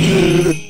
Please.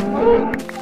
Música